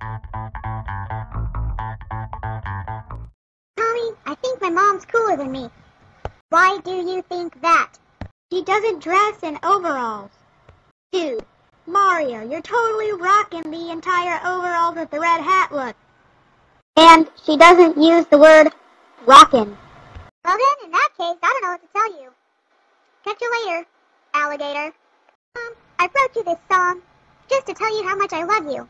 Tommy, I think my mom's cooler than me. Why do you think that? She doesn't dress in overalls. Dude, Mario, you're totally rocking the entire overalls with the red hat look. and she doesn't use the word rockin'. Well then, in that case, I don't know what to tell you. Catch you later, alligator. Mom, I wrote you this song just to tell you how much I love you.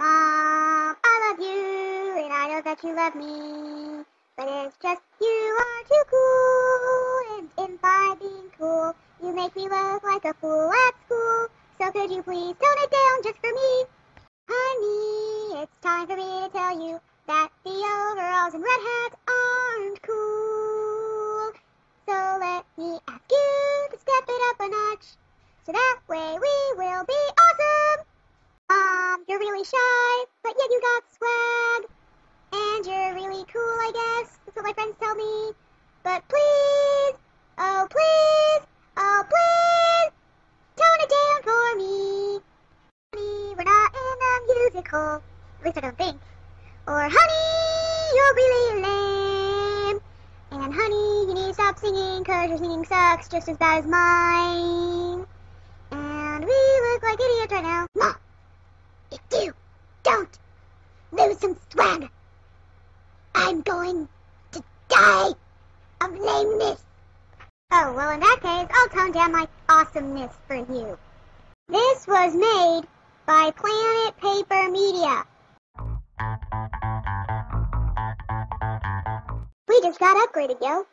Mom, I love you, and I know that you love me. But it's just you are too cool, and in by being cool, you make me look like a fool at school. So could you please tone it down just for me? Honey, it's time for me to tell you that the overalls and red hats aren't cool. So let me ask you to step it up a notch, so that way we really shy, but yet you got swag. And you're really cool, I guess. That's what my friends tell me. But please, oh please, oh please, tone it down for me. Honey, we're not in a musical. At least I don't think. Or honey, you're really lame. And honey, you need to stop singing cause your singing sucks just as bad as mine. And we look like idiots right now. Mom, if you don't lose some swag, I'm going to die of lameness. Oh, well, in that case, I'll tone down my awesomeness for you. This was made by Planet Paper Media. We just got upgraded, yo.